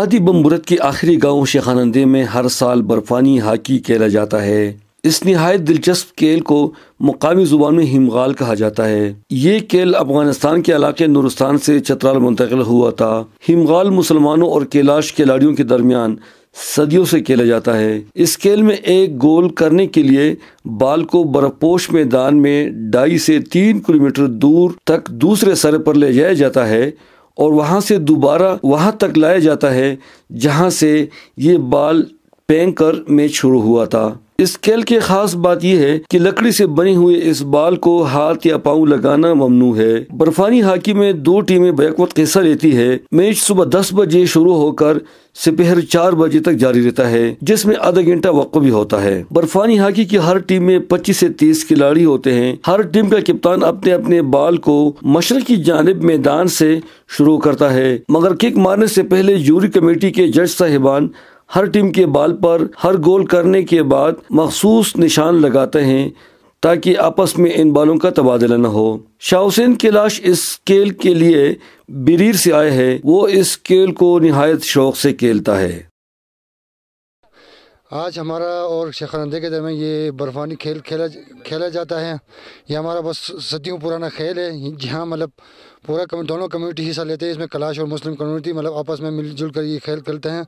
وادی بمبرت کی آخری گاؤں شیخانندے میں ہر سال برفانی ہاکی کھیلا جاتا ہے۔ اس نہایت دلچسپ کھیل کو مقامی زبان میں ہمغال کہا جاتا ہے۔ یہ کھیل افغانستان کے علاقے نورستان سے چترال منتقل ہوا تھا۔ ہمغال مسلمانوں اور کیلاش کھلاڑیوں کے درمیان صدیوں سے کھیلا جاتا ہے۔ اس کھیل میں ایک گول کرنے کے لیے بال کو برفپوش میدان میں ڈھائی سے تین کلومیٹر دور تک دوسرے سرے پر لے جایا جاتا ہے۔ اور وہاں سے دوبارہ وہاں تک لایا جاتا ہے جہاں سے یہ بال پینک کر شروع ہوا تھا۔ اس کھیل کی خاص بات یہ ہے کہ لکڑی سے بنے ہوئے اس بال کو ہاتھ یا پاؤں لگانا ممنوع ہے۔ برفانی ہاکی میں دو ٹیمیں بیک وقت حصہ لیتی ہے۔ میچ صبح دس بجے شروع ہو کر سپہر چار بجے تک جاری رہتا ہے، جس میں آدھا گھنٹہ وقت بھی ہوتا ہے۔ برفانی ہاکی کی ہر ٹیم میں پچیس سے تیس کھلاڑی ہوتے ہیں۔ ہر ٹیم کا کپتان اپنے اپنے بال کو مشرق کی جانب میدان سے شروع کرتا ہے۔ مگر کک مارنے سے پہلے یوری کمیٹی کے جج صاحبان ہر ٹیم کے بال پر ہر گول کرنے کے بعد مخصوص نشان لگاتے ہیں تاکہ آپس میں ان بالوں کا تبادلہ نہ ہو۔ شاہ حسین کیلاش اس کھیل کے لیے بریر سے آئے ہیں۔ وہ اس کھیل کو نہایت شوق سے کھیلتا ہے۔ آج ہمارا اور شیخاندے کے درمیان یہ برفانی کھیل کھیلا کھیلا جاتا ہے۔ یہ ہمارا بس صدیوں پرانا کھیل ہے۔ جہاں مطلب پورا دونوں کمیونٹی حصہ لیتے ہیں۔ اس میں کلاش اور مسلم کمیونٹی مطلب آپس میں مل جل کر یہ کھیل کھیلتے ہیں۔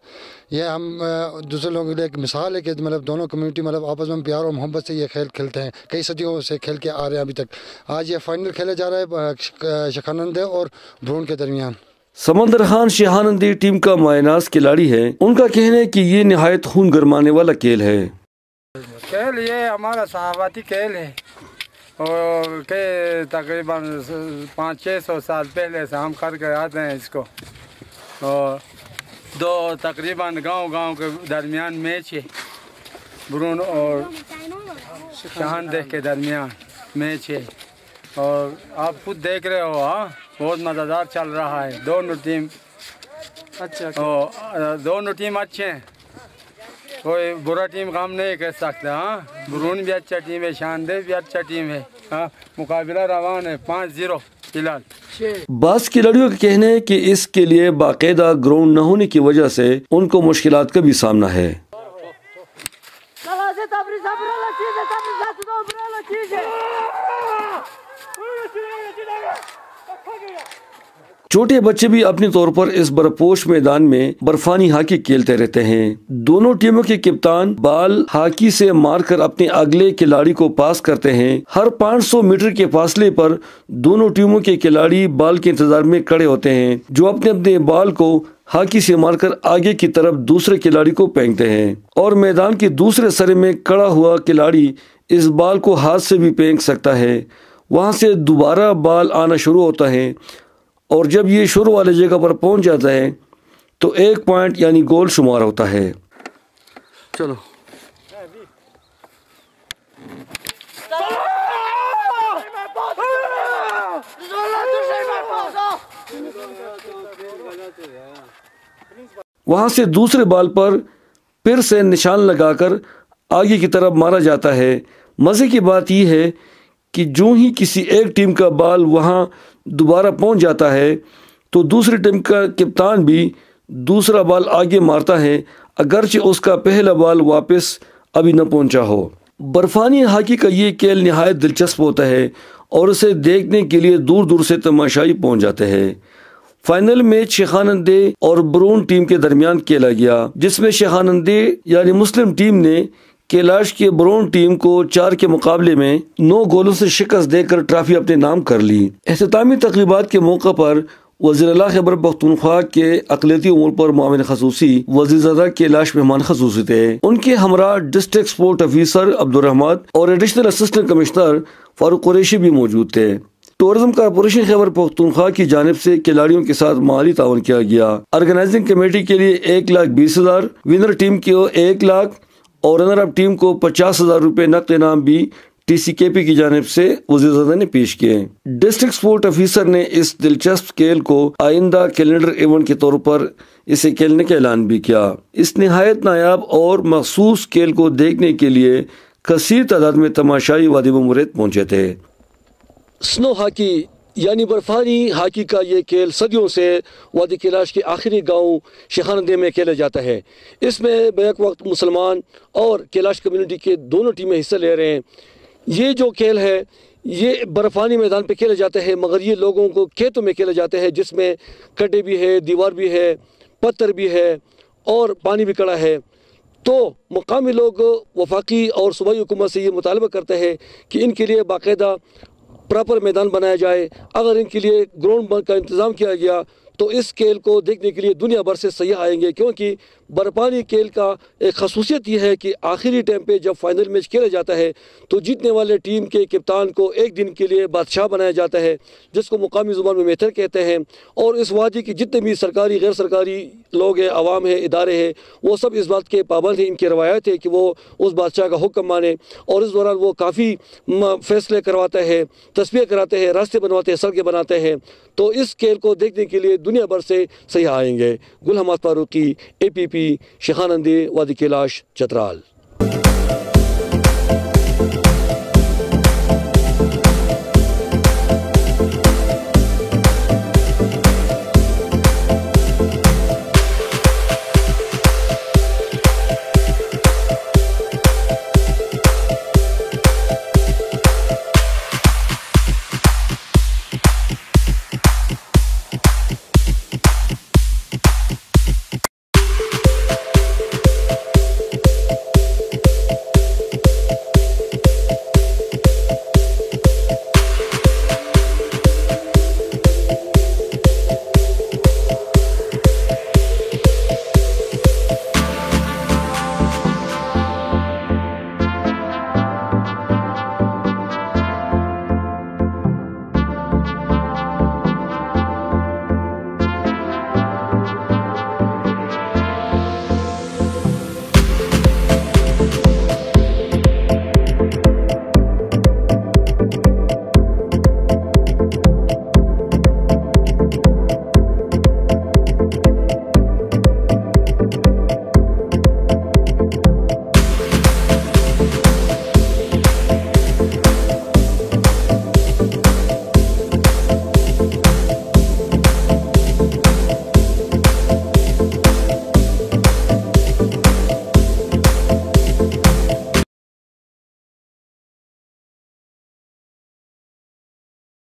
یہ ہم دوسرے لوگوں کے لیے ایک مثال ہے کہ مطلب دونوں کمیونٹی مطلب آپس میں پیار اور محبت سے یہ کھیل کھیلتے ہیں۔ کئی صدیوں سے کھیل کے آ رہے ہیں ابھی تک۔ آج یہ فائنل کھیلا جا رہا ہے شکھانندے اور برون کے درمیان۔ سمندر خان شہانندی ٹیم کا مائناس کھلاڑی ہے ان کا کہنا ہے کہ یہ نہایت خون گرمانے والا کھیل ہے۔ کھیل یہ ہمارا صحافاتی کھیل ہے۔ اور تقریباً پانچ چھ سو سال پہلے سے ہم کر کے آتے ہیں اس کو۔ اور دو تقریباً گاؤں گاؤں کے درمیان میچ ہے۔ برون اور شہاندہ کے درمیان میچ ہے۔ اور آپ خود دیکھ رہے ہو ہاں؟ بہت مزیدار چل رہا ہے۔ دونوں ٹیم۔ اچھا دونوں ٹیم اچھے ہیں۔ کوئی برا ٹیم کام نہیں کر سکتا ہاں۔ برون بھی اچھا ٹیم ہے شاندہ بھی اچھا ٹیم ہے ہاں۔ مقابلہ روان ہے پانچ زیرو فی الحال بعض کھلاڑیوں کا کہنا ہے کہ اس کے لیے باقاعدہ گراؤنڈ نہ ہونے کی وجہ سے ان کو مشکلات کا بھی سامنا ہے۔ چھوٹے بچے بھی اپنے طور پر اس برپوش میدان میں برفانی ہاکی کھیلتے رہتے ہیں۔ دونوں ٹیموں کے کپتان بال ہاکی سے مار کر اپنے اگلے کھلاڑی کو پاس کرتے ہیں۔ ہر پانچ سو میٹر کے فاصلے پر دونوں ٹیموں کے کھلاڑی بال کے انتظار میں کڑے ہوتے ہیں، جو اپنے اپنے بال کو ہاکی سے مار کر آگے کی طرف دوسرے کھلاڑی کو پھینکتے ہیں۔ اور میدان کے دوسرے سرے میں کڑا ہوا کھلاڑی اس بال کو ہاتھ سے بھی پھینک سکتا ہے۔ وہاں سے دوبارہ بال آنا شروع ہوتا ہے اور جب یہ شروع والے جگہ پر پہنچ جاتا ہے تو ایک پوائنٹ یعنی گول شمار ہوتا ہے۔ چلو۔ وہاں سے دوسرے بال پر پھر سے نشان لگا کر آگے کی طرف مارا جاتا ہے۔ مزے کی بات یہ ہے کہ جو ہی کسی ایک ٹیم کا بال وہاں دوبارہ پہنچ جاتا ہے، تو دوسری ٹیم کا کپتان بھی دوسرا بال آگے مارتا ہے، اگرچہ اس کا پہلا بال واپس ابھی نہ پہنچا ہو۔ برفانی ہاکی کا یہ کھیل نہایت دلچسپ ہوتا ہے اور اسے دیکھنے کے لیے دور دور سے تماشائی پہنچ جاتے ہیں۔ فائنل میچ شیخانندے اور برون ٹیم کے درمیان کھیلا گیا، جس میں شیخانندے یعنی مسلم ٹیم نے کیلاش کے برون ٹیم کو چار کے مقابلے میں نو گولوں سے شکست دے کر ٹرافی اپنے نام کر لی۔ اختتامی تقریبات کے موقع پر وزیر اللہ خبر پختونخوا کے اقلیتی امور پر معاون خصوصی وزیر زدہ کیلاش مہمان خصوصی تھے۔ ان کے ہمراہ ڈسٹرکٹ سپورٹ افیسر عبد اور additional assistant commissioner Farooq Qureshi بھی موجود تھے۔ ٹورزم کارپوریشن خیبر پختونخوا کی جانب سے کھلاڑیوں کے ساتھ مالی تعاون کیا گیا۔ آرگنائزنگ کمیٹی کے لیے ایک لاکھ بیس ہزار، ونر ٹیم کے ایک لاکھ اور رنر اپ ٹیم کو پچاس ہزار روپے نقد انعام بھی ٹی سی کے پی کی جانب سے وزیر زدہ نے پیش کیے ڈسٹرکٹ سپورٹ افیسر نے اس دلچسپ کھیل کو آئندہ کیلنڈر ایونٹ کے طور پر اسے کھیلنے کا اعلان بھی کیا۔ اس نہایت نایاب اور مخصوص کھیل کو دیکھنے کے لیے کثیر تعداد میں تماشائی وادی مرید پہنچے تھے۔ سنو ہاکی یعنی برفانی ہاکی کا یہ کھیل صدیوں سے وادی کیلاش کے آخری گاؤں شیخاندے میں کھیلا جاتا ہے۔ اس میں بیک وقت مسلمان اور کیلاش کمیونٹی کے دونوں ٹیمیں حصہ لے رہے ہیں۔ یہ جو کھیل ہے، یہ برفانی میدان پہ کھیلا جاتا ہے، مگر یہ لوگوں کو کھیتوں میں کھیلا جاتا ہے، جس میں کٹے بھی ہے، دیوار بھی ہے، پتھر بھی ہے اور پانی بھی کڑا ہے۔ تو مقامی لوگ وفاقی اور صوبائی حکومت سے یہ مطالبہ کرتے ہیں کہ ان کے لیے باقاعدہ پراپر میدان بنایا جائے اگر ان کے لیے گراؤنڈ کا انتظام کیا گیا تو اس کھیل کو دیکھنے کے لیے دنیا بھر سے سیاح آئیں گے، کیونکہ برپانی کھیل کا ایک خصوصیت یہ ہے کہ آخری ٹائم پہ جب فائنل میچ کھیلا جاتا ہے، تو جیتنے والے ٹیم کے کپتان کو ایک دن کے لیے بادشاہ بنایا جاتا ہے، جس کو مقامی زبان میں میتھر کہتے ہیں۔ اور اس وادی کی جتنے بھی سرکاری، غیر سرکاری لوگ ہیں، عوام ہیں، ادارے ہیں، وہ سب اس بات کے پابند ہیں۔ ان کی روایت ہے کہ وہ اس بادشاہ کا حکم مانے اور اس دوران وہ کافی فیصلے کرواتے ہیں تصویر کراتے ہیں، راستے بنواتے ہیں، سڑکیں بناتے ہیں۔ تو اس کھیل کو دیکھنے کے لیے دنیا بھر سے سیاح آئیں گے گل حماد فاروقی اے پی پی شہانندے وادی کیلاش، چترال۔